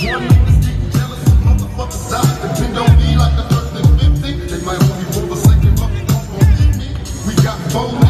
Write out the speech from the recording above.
Depend on me like They might second, but they don't believe me. We got both.